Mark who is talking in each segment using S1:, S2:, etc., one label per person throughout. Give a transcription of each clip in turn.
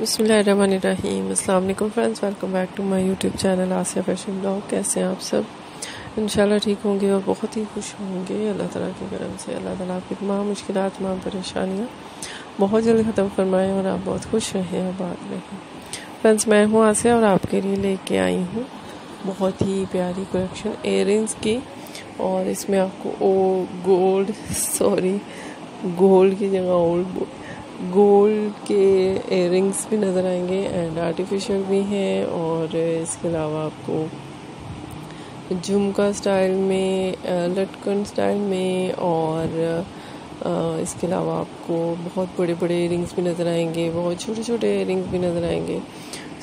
S1: बसमीम अल्लाम friends, welcome back to my YouTube channel Asiya fashion blog. कैसे हैं आप सब? इंशाल्लाह ठीक होंगे और बहुत ही खुश होंगे। अल्लाह ताला के करम से, अल्लाह ताला आपकी तमाम मुश्किल तमाम परेशानियाँ बहुत जल्द ख़त्म फरमाएँ और आप बहुत खुश रहें और बात रहें। फ्रेंड्स, मैं हूँ आसिया और आपके लिए लेके आई हूँ बहुत ही प्यारी कलेक्शन एयर की और इसमें आपको ओ गोल्ड सॉरी गोल्ड की जगह ओल्ड गोल्ड के एयरिंग्स भी नज़र आएँगे एंड आर्टिफिशियल भी हैं और इसके अलावा आपको झुमका स्टाइल में लटकन स्टाइल में और इसके अलावा आपको बहुत बड़े बड़े इयरिंग्स भी नज़र आएँगे, बहुत छोटे छोटे इयरिंग्स भी नज़र आएँगे।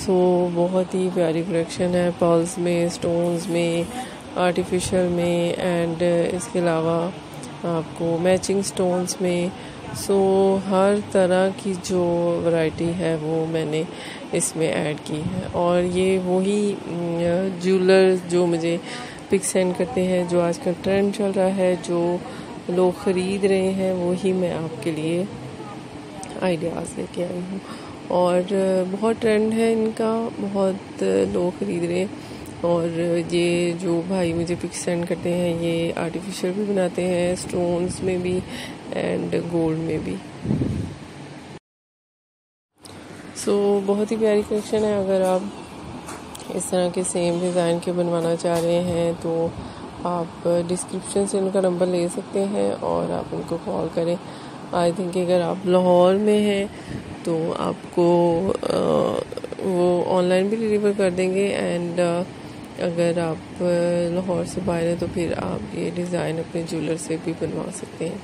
S1: सो बहुत ही प्यारी कलेक्शन है पर्ल्स में स्टोन्स में आर्टिफिशियल में एंड इसके अलावा आपको मैचिंग स्टोन्स में सो so, हर तरह की जो वैरायटी है वो मैंने इसमें ऐड की है। और ये वही ज्वेलर जो मुझे पिक सेंड करते हैं जो आजकल ट्रेंड चल रहा है जो लोग ख़रीद रहे हैं वही मैं आपके लिए आइडियाज़ लेके आई हूँ। और बहुत ट्रेंड है इनका बहुत लोग ख़रीद रहे हैं। और ये जो भाई मुझे पिक सेंड करते हैं ये आर्टिफिशियल भी बनाते हैं स्टोन्स में भी एंड गोल्ड में भी सो so, बहुत ही प्यारी कलेक्शन है। अगर आप इस तरह के सेम डिज़ाइन के बनवाना चाह रहे हैं तो आप डिस्क्रिप्शन से उनका नंबर ले सकते हैं और आप उनको कॉल करें। आई थिंक अगर आप लाहौर में हैं तो आपको आ, वो ऑनलाइन भी डिलीवर कर देंगे। एंड अगर आप लाहौर से बाहर हैं तो फिर आप ये डिज़ाइन अपने ज्वेलर से भी बनवा सकते हैं।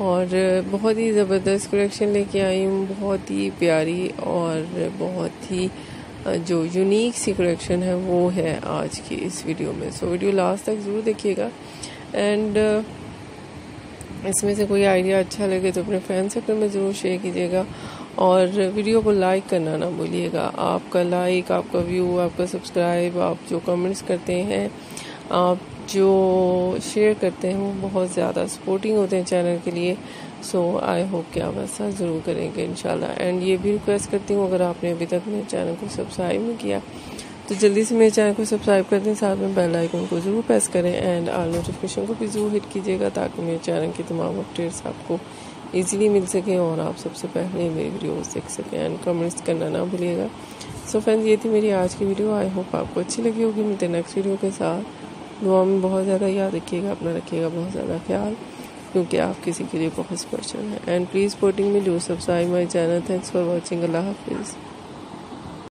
S1: और बहुत ही ज़बरदस्त कलेक्शन लेके आई हूँ। बहुत ही प्यारी और बहुत ही जो यूनिक सी कलेक्शन है वो है आज की इस वीडियो में। सो so, वीडियो लास्ट तक ज़रूर देखिएगा। एंड इसमें से कोई आइडिया अच्छा लगे तो अपने फ्रेंड सर्कल में ज़रूर शेयर कीजिएगा। और वीडियो को लाइक करना ना भूलिएगा। आपका लाइक आपका व्यू आपका सब्सक्राइब आप जो कमेंट्स करते हैं आप जो शेयर करते हैं, वो बहुत ज़्यादा सपोर्टिंग होते हैं चैनल के लिए। सो आई होप कि आप ऐसा ज़रूर करेंगे इन एंड ये भी रिक्वेस्ट करती हूँ, अगर आपने अभी तक मेरे चैनल को सब्सक्राइब नहीं किया तो जल्दी से मेरे चैनल को सब्सक्राइब कर दें, साथ में बेल आइकन को ज़रूर प्रेस करें एंड आल नोटिफिकेशन को भी ज़रूर हिट कीजिएगा, ताकि मेरे चैनल की तमाम अपडेट्स आपको इजीली मिल सके और आप सबसे पहले मेरी वीडियोस देख सकें एंड कमेंट्स करना ना भूलिएगा। सो फ्रेंड्स ये थी मेरी आज की वीडियो आई होप आपको अच्छी लगी होगी। मिलते नेक्स्ट वीडियो के साथ। दुआ में बहुत ज़्यादा याद रखिएगा, अपना रखिएगा बहुत ज़्यादा ख्याल, क्योंकि आप किसी के लिए बहुत स्पेशल हैं। एंड प्लीज़ सपोर्टिंग में do subscribe my channel thanks for watching अल्लाह हाफिज़।